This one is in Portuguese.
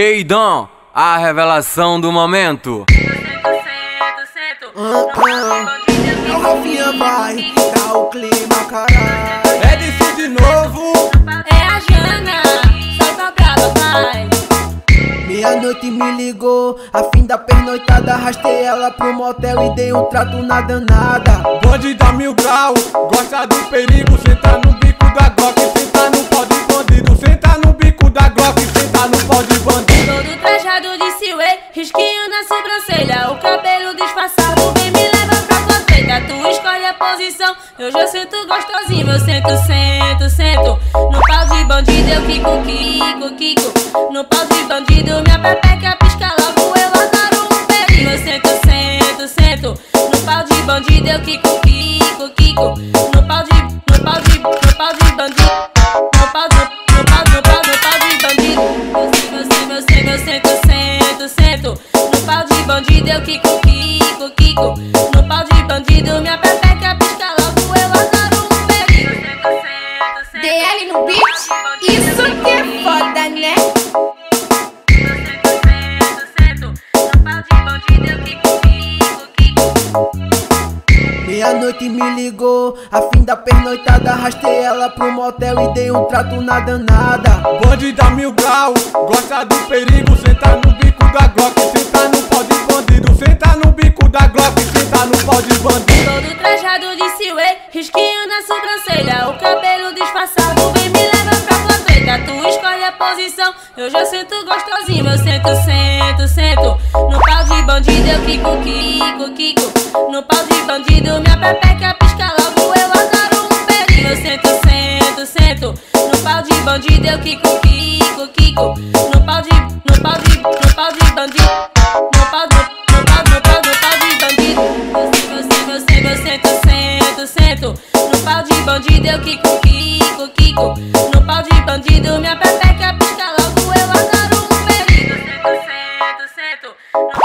Keidon, a revelação do momento. É. É disso de novo. É a Jana, solta a braba, vai. Meia-noite me ligou, a fim da pernoitada Arrastei ela pro motel e dei um trato na danada Bonde da mil grau, gosta do perigo sobrancelha. O cabelo disfarçado, vem me leva pra treta Tu escolhe a posição, eu já sinto gostosinho Eu sento, sento, sento. No pau de bandido eu fico, kiko, kiko No pau de bandido minha pepeca pisca logo. Eu adoro um perigo Eu sento, sento, sento. No pau de bandido eu fico, kiko, kiko No pau de, no pau de, no pau de bandido DL no beat, isso que é foda, né? Meia-noite me ligou, a fim da pernoitada Arrastei ela pro motel e dei um trato na danada. Bonde da mil grau, gosta do perigo Senta no bico da Glock, senta no pó de bandido Senta no bico da Glock, senta no pó de bandido. Todo trajado de silhouette, risquinho na sobrancelha O cabelo posição, eu já sinto gostosinho Eu sento, sento, sento. No pau de bandido eu fico, kiko, kiko No pau de bandido minha pepeca pisca logo. Eu adoro um perigo Eu sento, sento, sento. No pau de bandido eu fico, kiko, kiko No pau de, no pau de, no pau de bandido. No pau de, no pau, no pau, no pau de bandido. Eu sei, eu sei, eu eu sento, sento, sento. No pau de bandido eu kiko, kiko, kiko No.